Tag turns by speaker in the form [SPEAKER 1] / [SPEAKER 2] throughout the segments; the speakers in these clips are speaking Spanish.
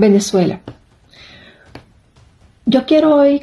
[SPEAKER 1] Venezuela. Yo quiero hoy,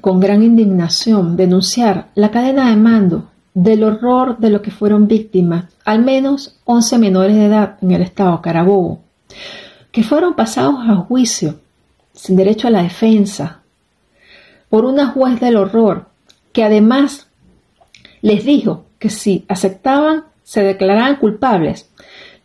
[SPEAKER 1] con gran indignación, denunciar la cadena de mando del horror de lo que fueron víctimas, al menos 11 menores de edad en el estado Carabobo, que fueron pasados a juicio sin derecho a la defensa por una juez del horror que además les dijo que si aceptaban se declaraban culpables,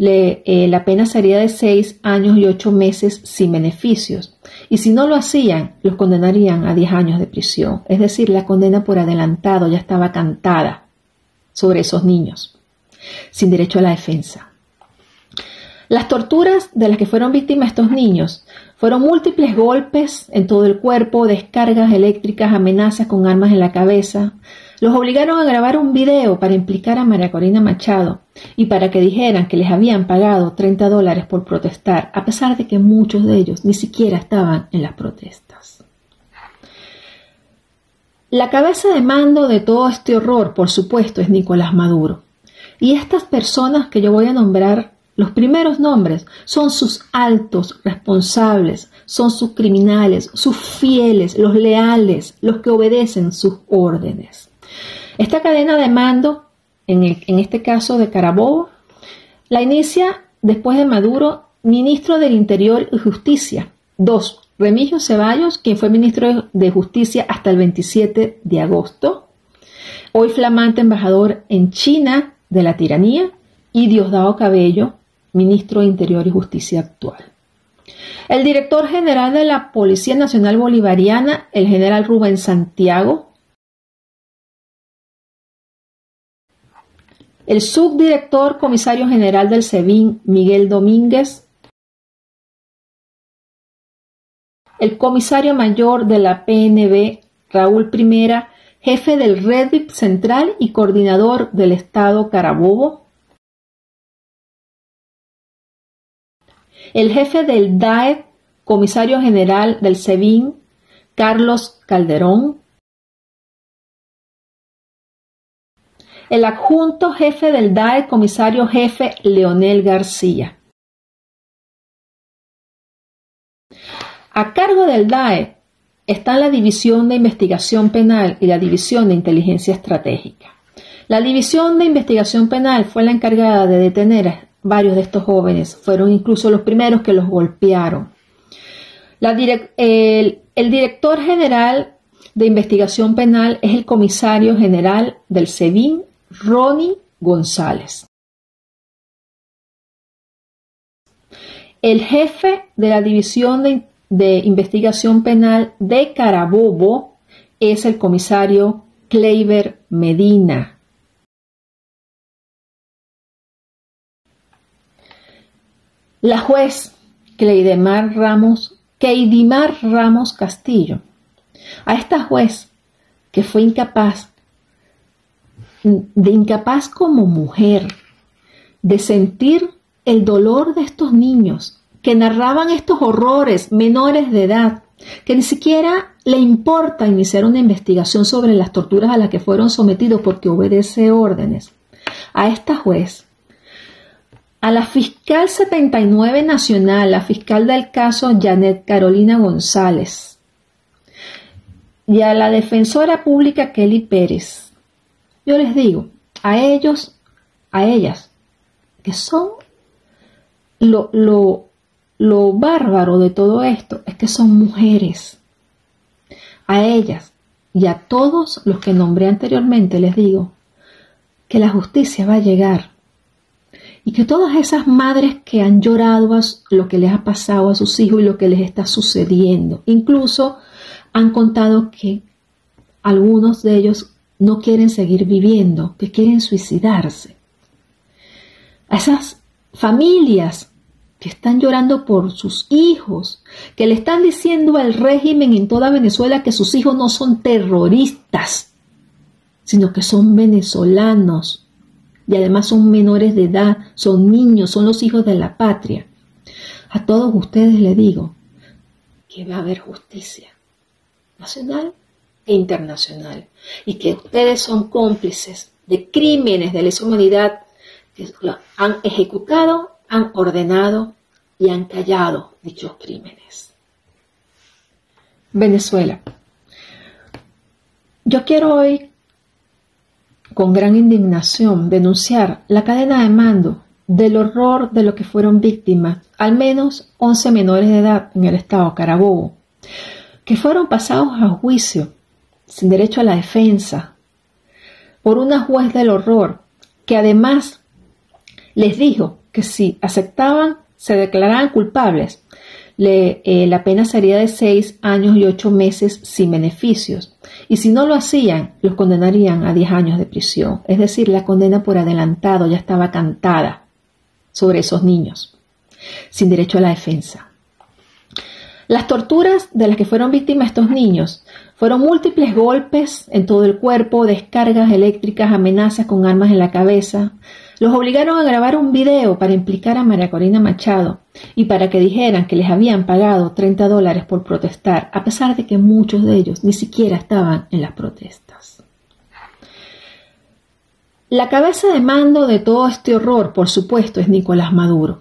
[SPEAKER 1] eh, la pena sería de seis años y ocho meses sin beneficios. Y si no lo hacían, los condenarían a diez años de prisión. Es decir, la condena por adelantado ya estaba cantada sobre esos niños, sin derecho a la defensa. Las torturas de las que fueron víctimas estos niños fueron múltiples golpes en todo el cuerpo, descargas eléctricas, amenazas con armas en la cabeza. Los obligaron a grabar un video para implicar a María Corina Machado y para que dijeran que les habían pagado 30 dólares por protestar, a pesar de que muchos de ellos ni siquiera estaban en las protestas. La cabeza de mando de todo este horror, por supuesto, es Nicolás Maduro. Y estas personas que yo voy a nombrar, los primeros nombres, son sus altos responsables, son sus criminales, sus fieles, los leales, los que obedecen sus órdenes. Esta cadena de mando, en, este caso de Carabobo, la inicia después de Maduro, ministro del Interior y Justicia. Dos, Remigio Ceballos, quien fue ministro de Justicia hasta el 27 de agosto, hoy flamante embajador en China de la tiranía, y Diosdado Cabello, ministro de Interior y Justicia actual. El director general de la Policía Nacional Bolivariana, el general Rubén Santiago, el subdirector comisario general del SEBIN, Miguel Domínguez, el comisario mayor de la PNB, Raúl Primera, jefe del Red Central y coordinador del Estado Carabobo, el jefe del DAE, comisario general del SEBIN, Carlos Calderón, el adjunto jefe del DAE, comisario jefe Leonel García. A cargo del DAE están la División de Investigación Penal y la División de Inteligencia Estratégica. La División de Investigación Penal fue la encargada de detener a varios de estos jóvenes, fueron incluso los primeros que los golpearon. el, director general de investigación penal es el comisario general del SEBIN, Ronnie González. El jefe de la división de Investigación Penal de Carabobo es el comisario Kleiber Medina. La juez Cleidemar Ramos, Keidimar Ramos Castillo. A esta juez que fue incapaz, de incapaz como mujer, de sentir el dolor de estos niños que narraban estos horrores menores de edad, que ni siquiera le importa iniciar una investigación sobre las torturas a las que fueron sometidos porque obedece órdenes. A esta juez, a la fiscal 79 nacional, la fiscal del caso Janet Carolina González, y a la defensora pública Kelly Pérez. Yo les digo, a ellos, a ellas, que son lo, lo lo bárbaro de todo esto es que son mujeres. A ellas y a todos los que nombré anteriormente les digo que la justicia va a llegar y que todas esas madres que han llorado lo que les ha pasado a sus hijos y lo que les está sucediendo, incluso han contado que algunos de ellos no quieren seguir viviendo, que quieren suicidarse. A esas familias que están llorando por sus hijos, que le están diciendo al régimen en toda Venezuela que sus hijos no son terroristas, sino que son venezolanos y además son menores de edad, son niños, son los hijos de la patria. A todos ustedes les digo que va a haber justicia nacional internacional y que ustedes son cómplices de crímenes de lesa humanidad que han ejecutado han ordenado y han callado dichos crímenes. Venezuela. Yo quiero hoy, con gran indignación, denunciar la cadena de mando del horror de lo que fueron víctimas, al menos 11 menores de edad en el estado Carabobo, que fueron pasados a juicio sin derecho a la defensa por una juez del horror que además les dijo que si aceptaban se declaraban culpables, eh, la pena sería de seis años y ocho meses sin beneficios. Y si no lo hacían, los condenarían a diez años de prisión. Es decir, la condena por adelantado ya estaba cantada sobre esos niños, sin derecho a la defensa. Las torturas de las que fueron víctimas estos niños fueron múltiples golpes en todo el cuerpo, descargas eléctricas, amenazas con armas en la cabeza, los obligaron a grabar un video para implicar a María Corina Machado y para que dijeran que les habían pagado 30 dólares por protestar, a pesar de que muchos de ellos ni siquiera estaban en las protestas. La cabeza de mando de todo este horror, por supuesto, es Nicolás Maduro.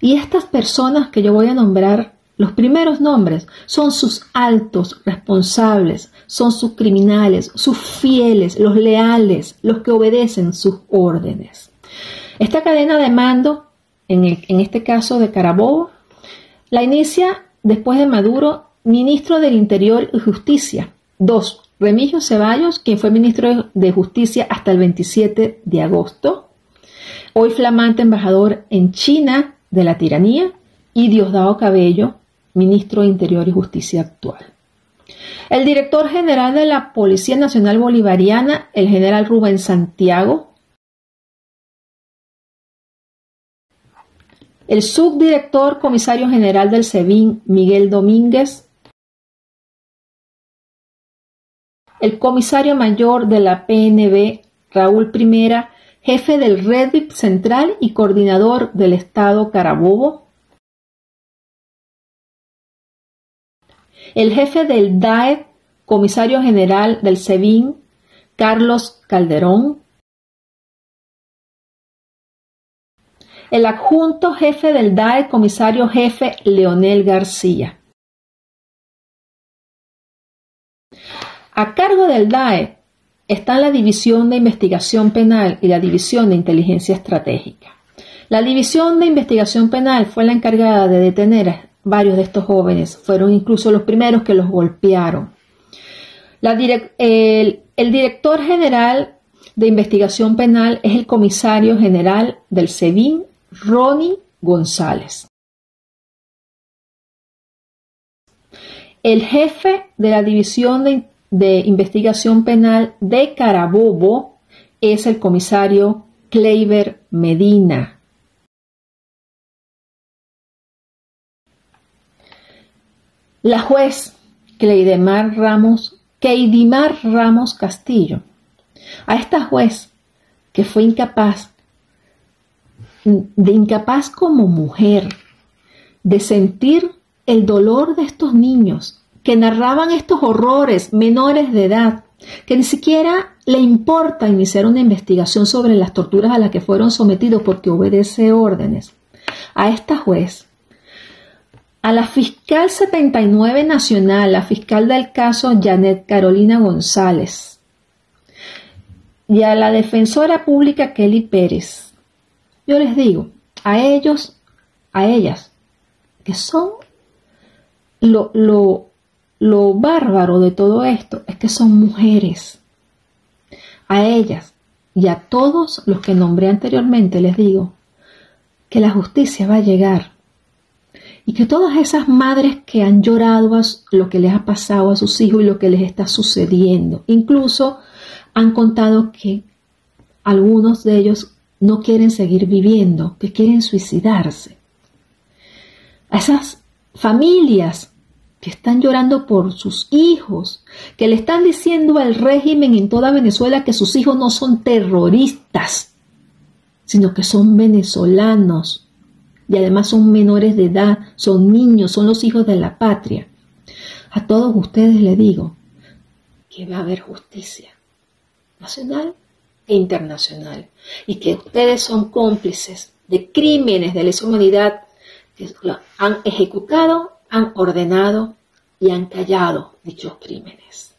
[SPEAKER 1] Y estas personas que yo voy a nombrar, los primeros nombres, son sus altos responsables, son sus criminales, sus fieles, los leales, los que obedecen sus órdenes. Esta cadena de mando, en, este caso de Carabobo, la inicia después de Maduro, ministro del Interior y Justicia. Dos, Remigio Ceballos, quien fue ministro de Justicia hasta el 27 de agosto. Hoy flamante embajador en China de la tiranía. Y Diosdado Cabello, ministro de Interior y Justicia actual. El director general de la Policía Nacional Bolivariana, el general Rubén Santiago, el subdirector comisario general del SEBIN, Miguel Domínguez, el comisario mayor de la PNB, Raúl Primera, jefe del Reddit Central y coordinador del Estado Carabobo, el jefe del DAE, comisario general del SEBIN, Carlos Calderón, el adjunto jefe del DAE, comisario jefe Leonel García. A cargo del DAE están la División de Investigación Penal y la División de Inteligencia Estratégica. La División de Investigación Penal fue la encargada de detener varios de estos jóvenes, fueron incluso los primeros que los golpearon. el, director general de investigación penal es el comisario general del SEBIN Ronnie González. El jefe de la División de, Investigación Penal de Carabobo es el comisario Kleiber Medina. La juez Cleidemar Ramos, Keidimar Ramos Castillo. A esta juez que fue incapaz de incapaz como mujer de sentir el dolor de estos niños que narraban estos horrores menores de edad, que ni siquiera le importa iniciar una investigación sobre las torturas a las que fueron sometidos porque obedece órdenes. A esta juez, a la fiscal 79 nacional, la fiscal del caso Janet Carolina González, y a la defensora pública Kelly Pérez, yo les digo, a ellos, a ellas, que son lo, lo, lo bárbaro de todo esto, es que son mujeres. A ellas y a todos los que nombré anteriormente les digo que la justicia va a llegar y que todas esas madres que han llorado lo que les ha pasado a sus hijos y lo que les está sucediendo, incluso han contado que algunos de ellos no quieren seguir viviendo, que quieren suicidarse. A esas familias que están llorando por sus hijos, que le están diciendo al régimen en toda Venezuela que sus hijos no son terroristas, sino que son venezolanos y además son menores de edad, son niños, son los hijos de la patria. A todos ustedes les digo que va a haber justicia nacional e internacional y que ustedes son cómplices de crímenes de lesa humanidad que han ejecutado, han ordenado y han callado dichos crímenes.